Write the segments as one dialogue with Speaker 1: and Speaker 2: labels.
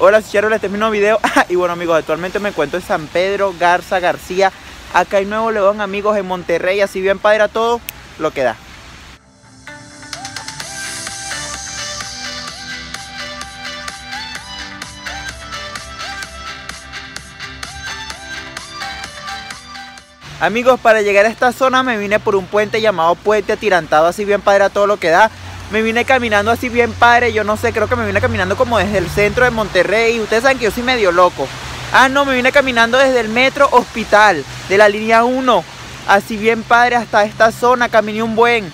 Speaker 1: Hola, Charo, este es mi nuevo video. y bueno, amigos, actualmente me encuentro en San Pedro Garza García. Acá en Nuevo León, amigos, en Monterrey. Así bien padre a todo lo que da. Amigos, para llegar a esta zona me vine por un puente llamado Puente Atirantado, así bien padre a todo lo que da. Me vine caminando así bien padre, yo no sé, creo que me vine caminando como desde el centro de Monterrey. Ustedes saben que yo soy medio loco. Ah, no, me vine caminando desde el metro hospital, de la línea 1. Así bien padre hasta esta zona, caminé un buen.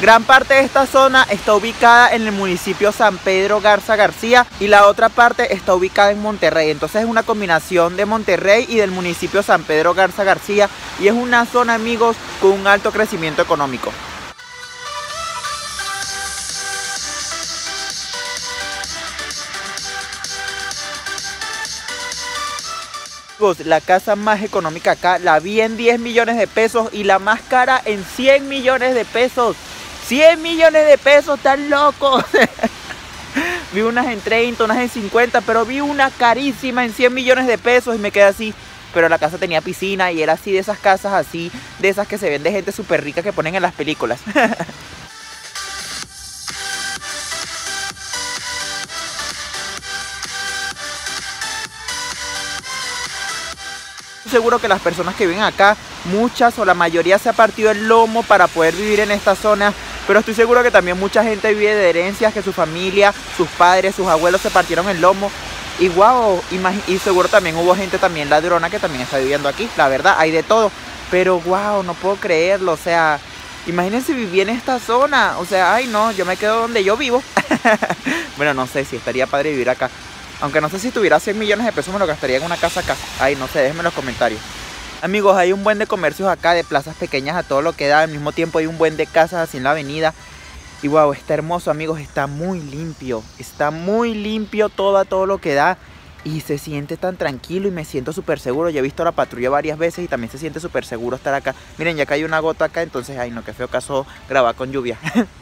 Speaker 1: Gran parte de esta zona está ubicada en el municipio San Pedro Garza García y la otra parte está ubicada en Monterrey. Entonces es una combinación de Monterrey y del municipio San Pedro Garza García y es una zona, amigos, con un alto crecimiento económico. La casa más económica acá la vi en 10 millones de pesos y la más cara en 100 millones de pesos. 100 millones de pesos, tan locos. vi unas en 30, unas en 50, pero vi una carísima en 100 millones de pesos y me quedé así. Pero la casa tenía piscina y era así de esas casas así, de esas que se ven de gente súper rica que ponen en las películas. seguro que las personas que viven acá, muchas o la mayoría se ha partido el lomo para poder vivir en esta zona pero estoy seguro que también mucha gente vive de herencias, que su familia, sus padres, sus abuelos se partieron el lomo. Y wow, y seguro también hubo gente también ladrona que también está viviendo aquí. La verdad, hay de todo. Pero wow, no puedo creerlo. O sea, imagínense vivir en esta zona. O sea, ay no, yo me quedo donde yo vivo. bueno, no sé si estaría padre vivir acá. Aunque no sé si tuviera 100 millones de pesos me lo gastaría en una casa acá. Ay, no sé, déjenme en los comentarios. Amigos, hay un buen de comercios acá, de plazas pequeñas a todo lo que da. Al mismo tiempo hay un buen de casas así en la avenida. Y wow, está hermoso, amigos. Está muy limpio. Está muy limpio todo todo lo que da. Y se siente tan tranquilo y me siento súper seguro. Ya he visto la patrulla varias veces y también se siente súper seguro estar acá. Miren, ya hay una gota acá, entonces, ay no, qué feo caso grabar con lluvia.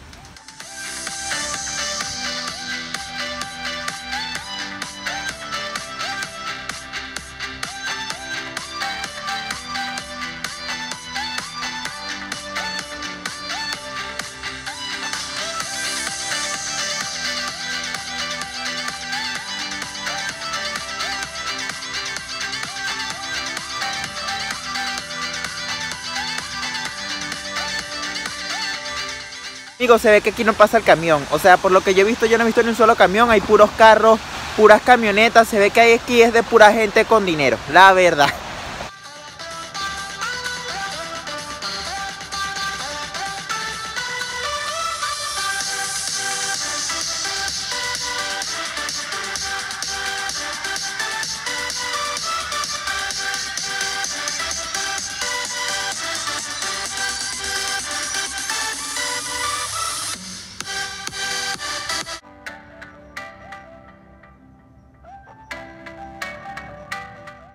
Speaker 1: Amigos, se ve que aquí no pasa el camión. O sea, por lo que yo he visto, yo no he visto ni un solo camión. Hay puros carros, puras camionetas. Se ve que aquí es de pura gente con dinero. La verdad.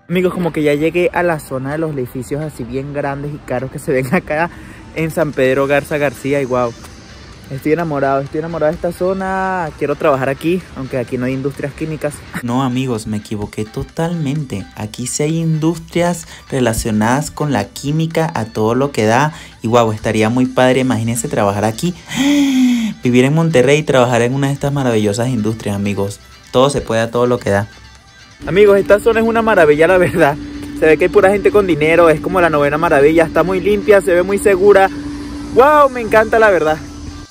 Speaker 1: Amigos, como que ya llegué a la zona de los edificios así bien grandes y caros que se ven acá en San Pedro Garza García y wow. Estoy enamorado, estoy enamorado de esta zona, quiero trabajar aquí, aunque aquí no hay industrias químicas.
Speaker 2: No amigos, me equivoqué totalmente. Aquí sí hay industrias relacionadas con la química a todo lo que da. Y wow, estaría muy padre, imagínense trabajar aquí. Vivir en Monterrey y trabajar en una de estas maravillosas industrias amigos. Todo se puede a todo lo que da.
Speaker 1: Amigos, esta zona es una maravilla, la verdad. Se ve que hay pura gente con dinero, es como la novena maravilla, está muy limpia, se ve muy segura. ¡Wow! Me encanta, la verdad.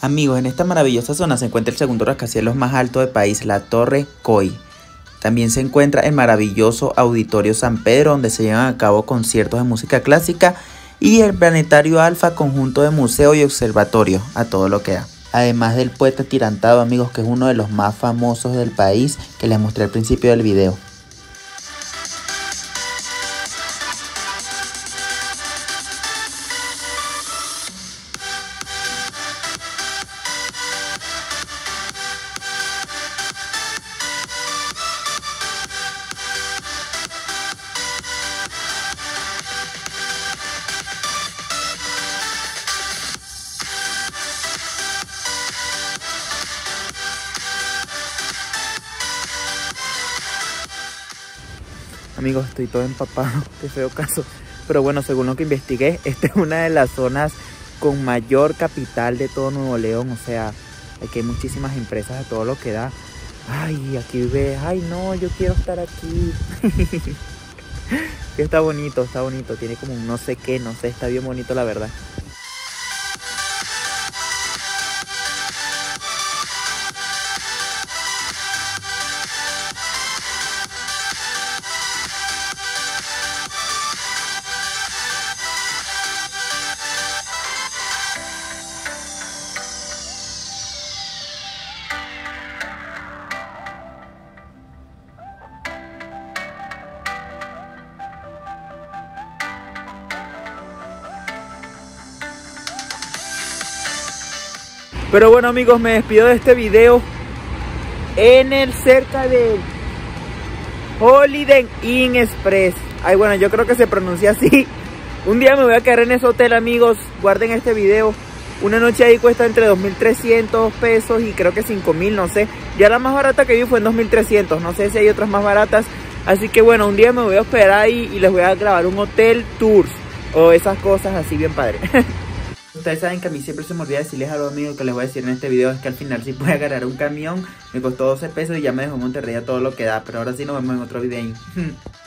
Speaker 2: Amigos, en esta maravillosa zona se encuentra el segundo rascacielos más alto del país, la Torre Coy. También se encuentra el maravilloso Auditorio San Pedro, donde se llevan a cabo conciertos de música clásica, y el Planetario Alfa, conjunto de museo y observatorio, a todo lo que da. Además del puente tirantado, amigos, que es uno de los más famosos del país, que les mostré al principio del video.
Speaker 1: Amigos, estoy todo empapado, qué feo caso. Pero bueno, según lo que investigué, esta es una de las zonas con mayor capital de todo Nuevo León. O sea, aquí hay muchísimas empresas de todo lo que da. Ay, aquí ve, ay no, yo quiero estar aquí. está bonito, está bonito. Tiene como un no sé qué, no sé, está bien bonito la verdad. Pero bueno amigos, me despido de este video en el cerca de Holiday Inn Express. Ay, bueno, yo creo que se pronuncia así. Un día me voy a quedar en ese hotel, amigos. Guarden este video. Una noche ahí cuesta entre 2.300 pesos y creo que 5.000, no sé. Ya la más barata que vi fue en 2.300. No sé si hay otras más baratas. Así que bueno, un día me voy a esperar ahí y les voy a grabar un hotel tours. O esas cosas así bien padre. Ustedes saben que a mí siempre se me olvida decirles a los amigos que les voy a decir en este video es que al final sí pude agarrar un camión, me costó 12 pesos y ya me dejó Monterrey a todo lo que da, pero ahora sí nos vemos en otro video.